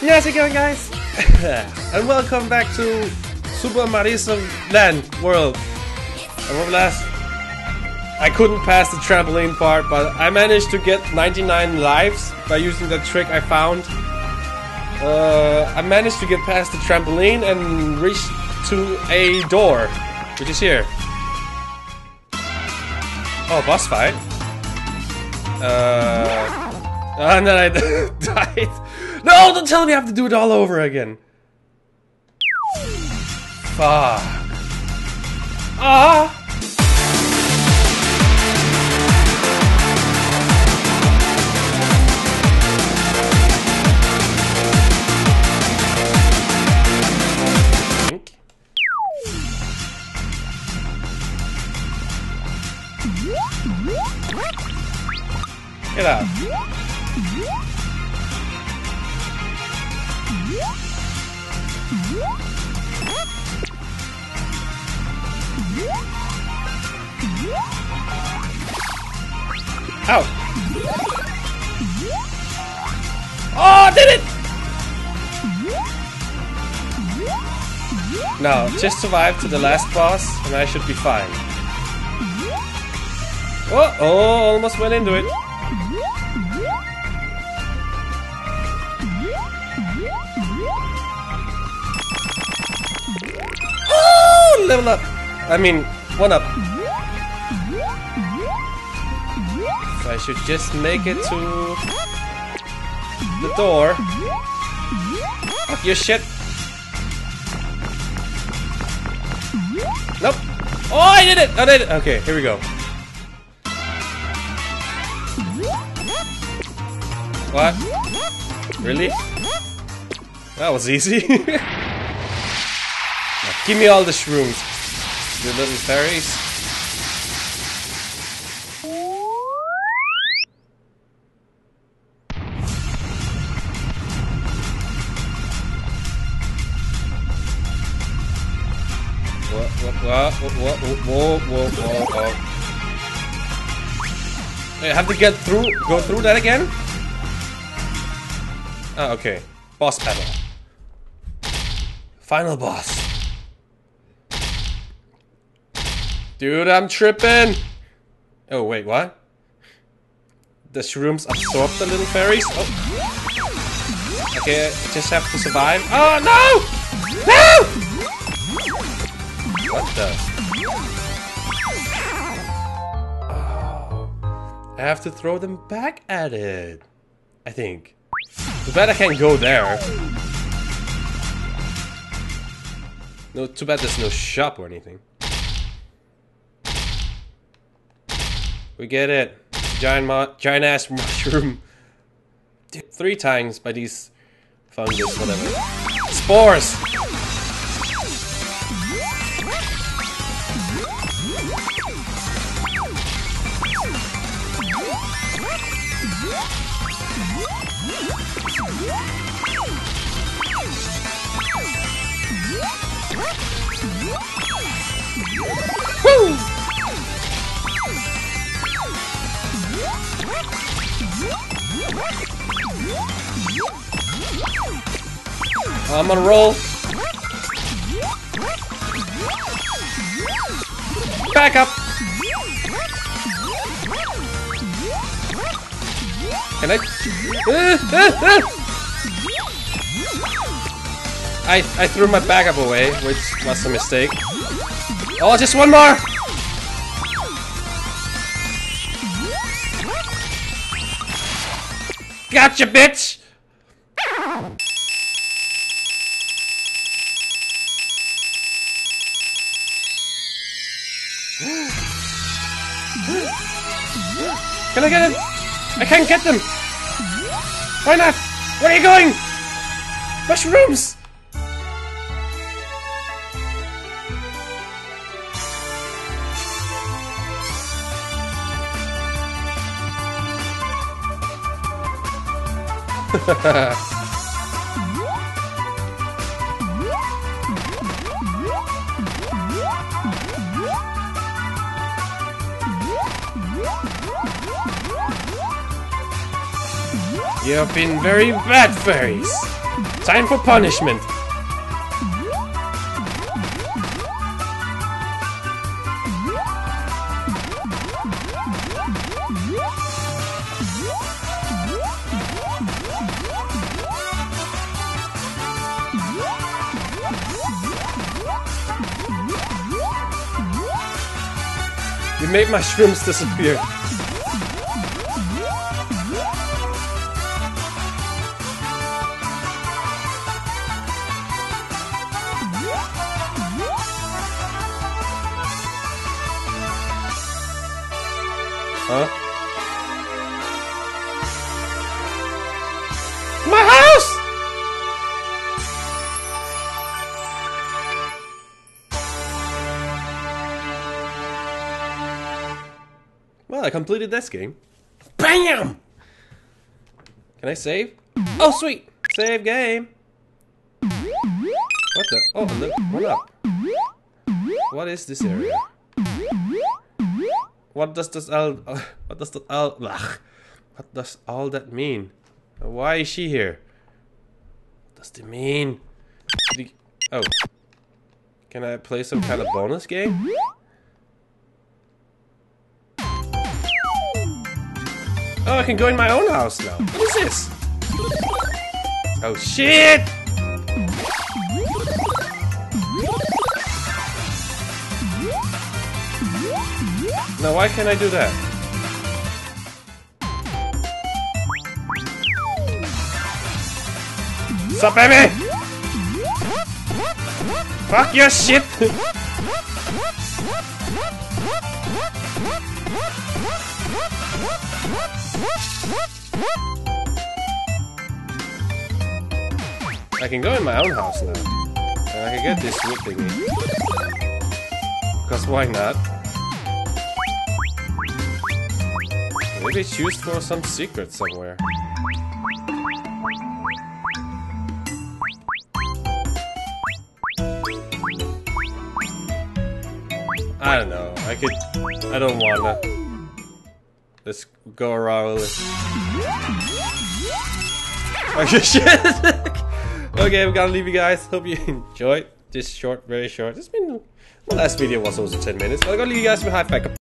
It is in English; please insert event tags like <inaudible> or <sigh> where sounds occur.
How's it going, guys? <laughs> and welcome back to Super Marisa Land World. What last? I couldn't pass the trampoline part, but I managed to get 99 lives by using the trick I found. Uh, I managed to get past the trampoline and reach to a door, which is here. Oh, boss fight. Uh, <laughs> and then I <laughs> died. No, don't tell me I have to do it all over again. Fuck. Ah. Ow. Oh, did it! No, just survive to the last boss and I should be fine. Oh, oh, almost went into it. Level up. I mean, one up. So I should just make it to the door. Fuck your shit. Nope. Oh, I did it! I did it! Okay, here we go. What? Really? That was easy. <laughs> Give me all the shrooms. The little fairies. What, whoa, whoa, whoa, whoa. Hey, I have to get through, go through that again? Ah, okay. Boss battle. Final boss. Dude, I'm tripping! Oh, wait, what? The shrooms absorb the little fairies? Oh. Okay, I just have to survive. Oh, no! No! What the? Oh. I have to throw them back at it. I think. Too bad I can't go there. No, too bad there's no shop or anything. We get it. Giant mo giant ass <laughs> mushroom. Dude, three times by these fungus, whatever. Spores! I'm on a roll. Back up. Can I? <laughs> I I threw my backup away, which was a mistake. Oh, just one more. Gotcha, bitch. Can I get him? I can't get them! Why not? Where are you going? Mushrooms! You have been very bad, fairies. time for punishment. You made my shrimps disappear. Huh? Well, I completed this game. BAM! Can I save? Oh, sweet! Save game! What the? Oh, look, what up? What is this area? What does this all? Uh, what does that all? What does all that mean? Why is she here? What does it mean? The, oh, can I play some kind of bonus game? Can go in my own house now. What is this? Oh shit! Now why can't I do that? Sup, baby? Fuck your shit! <laughs> I can go in my own house now. And I can get this wood thingy. Because why not? Maybe it's used for some secret somewhere. I don't know. I could. I don't wanna. Let's go around with it. Okay, shit. okay, I'm gonna leave you guys. Hope you <laughs> enjoyed this short, very short. It's been. The last video was also 10 minutes. I'm gonna leave you guys with high five.